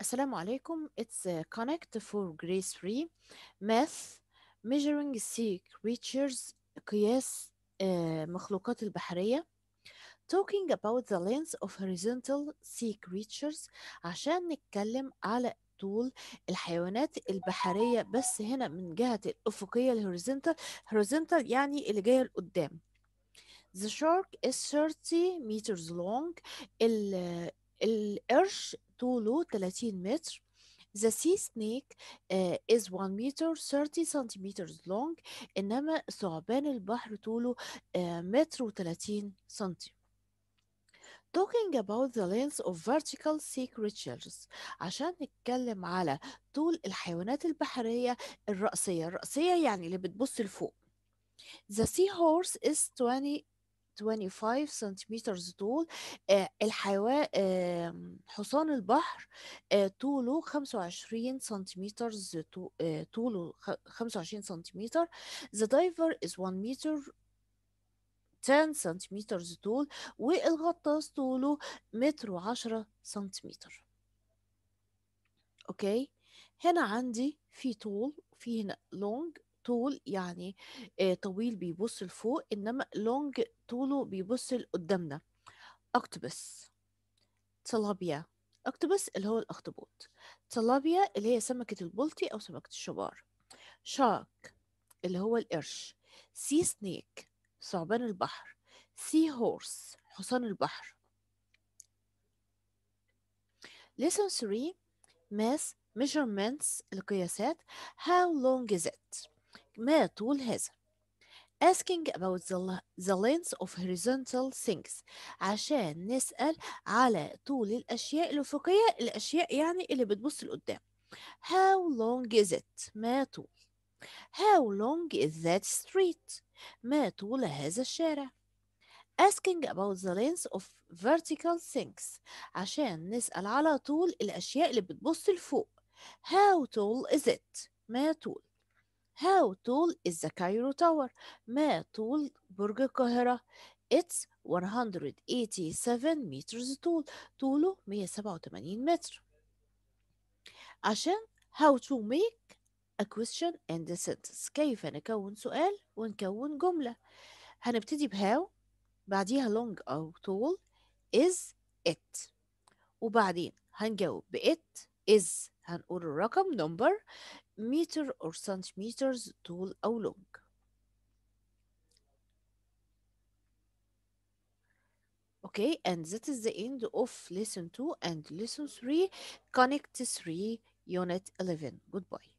السلام عليكم it's uh, connect for grade 3 math measuring sea creatures قياس آه، مخلوقات البحرية talking about the length of horizontal sea creatures عشان نتكلم على طول الحيوانات البحرية بس هنا من جهة الأفقية الهوريزونتال horizontal يعني اللي جاية لقدام The shark is 30 meters long ال- القرش طوله 30 متر. The sea snake uh, is 1 meter 30 centimeters long إنما ثعبان البحر طوله uh, متر و30 سنتي. Talking about the length of vertical sea creatures عشان نتكلم على طول الحيوانات البحرية الرأسية الرأسية يعني اللي بتبص لفوق. The seahorse is 20 25 سنتيمتر طول آه، الحيوان حصان البحر آه، طوله 25 سنتيمتر آه، طوله خ- 25 سنتيمتر The diver is 1 meter 10 سنتيمتر طول والغطاس طوله متر وعشرة سنتيمتر أوكي هنا عندي في طول في هنا long طول يعني طويل بيبص لفوق إنما long طوله بيبص لقدامنا. octopus tilapia octopus اللي هو الأخطبوط. tilapia اللي هي سمكة البلطي أو سمكة الشبار. shark اللي هو القرش. sea snake ثعبان البحر. sea horse حصان البحر. Lesson 3 mass measurements. القياسات. How long is it? ما طول هذا asking about the, the length of horizontal things عشان نسأل على طول الأشياء الأفقية الأشياء يعني اللي بتبص لقدام how long is it ما طول how long is that street ما طول هذا الشارع asking about the length of vertical things عشان نسأل على طول الأشياء اللي بتبص لفوق how tall is it ما طول How tall is the Cairo Tower? ما طول برج القاهرة؟ It's 187 meters tall. طوله 187 متر. عشان how to make a question and a sentence. كيف نكون سؤال ونكون جملة. هنبتدي بهاو بعديها long أو tall is it وبعدين هنجاوب ب it is هنقول الرقم number meter or centimeters طول أو long Okay, and that is the end of lesson 2 and lesson 3 connect 3 unit 11 goodbye